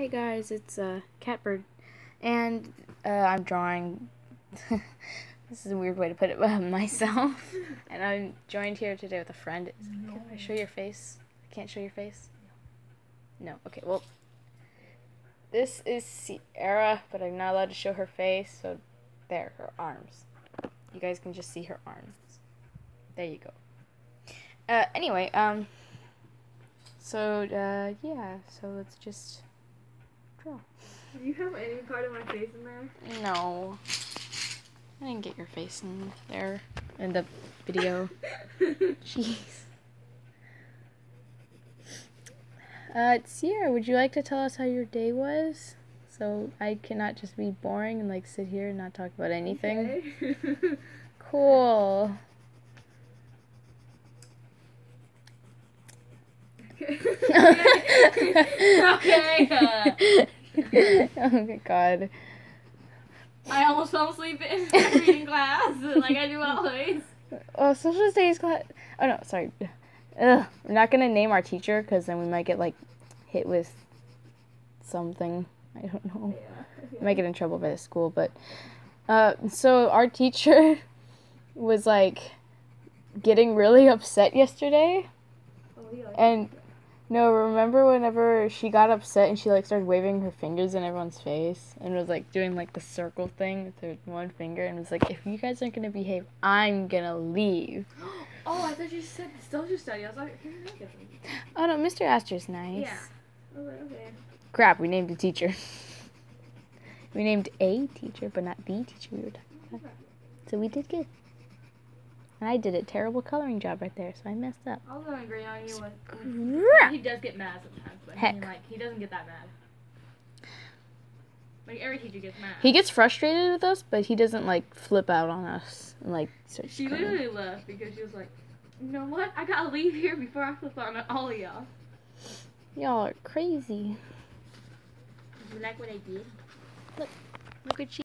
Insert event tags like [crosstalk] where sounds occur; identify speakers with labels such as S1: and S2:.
S1: Hey guys, it's uh, Catbird, and uh, I'm drawing. [laughs] this is a weird way to put it, [laughs] uh, myself. [laughs] and I'm joined here today with a friend. Is, Can I show your face? I can't show your face. No. Okay. Well, this is Sierra, but I'm not allowed to show her face. So, there, her arms. You guys can just see her arms. There you go. Uh, anyway, um. So, uh, yeah. So let's just draw.
S2: Do you have any part of my face in there?
S1: No. I didn't get your face in there in the video. [laughs] Jeez. Uh, Sierra, would you like to tell us how your day was? So I cannot just be boring and like sit here and not talk about anything.
S2: Okay. [laughs]
S1: Cool.
S2: okay. [laughs] [laughs] uh,
S1: oh my god.
S2: I almost fell asleep in reading class, like I do always.
S1: Oh, social studies class. Oh no, sorry. Ugh. We're not gonna name our teacher because then we might get like hit with something. I don't know. We might get in trouble by the school, but uh, so our teacher [laughs] was like getting really upset yesterday,
S2: Oh, yeah.
S1: and no, remember whenever she got upset and she like started waving her fingers in everyone's face and was like doing like the circle thing with her one finger and was like, if you guys aren't gonna behave, I'm gonna leave. [gasps]
S2: oh, I thought you said social study. I was like, who did get from?
S1: Oh no, Mr. Astor's nice.
S2: Yeah. Like, okay.
S1: Crap, we named a teacher. [laughs] we named a teacher, but not the teacher we were talking about. So we did good. And I did a terrible coloring job right there, so I messed up.
S2: I was gonna agree on you with.
S1: Crap.
S2: He does get mad sometimes, but
S1: Heck.
S2: he like he doesn't get that mad. Like every teacher gets mad.
S1: He gets frustrated with us, but he doesn't like flip out on us and like
S2: She
S1: screaming.
S2: literally left because she was like, you know what? I gotta leave here before I flip out on all of y'all.
S1: Y'all are crazy.
S2: You like what I did?
S1: Look at you.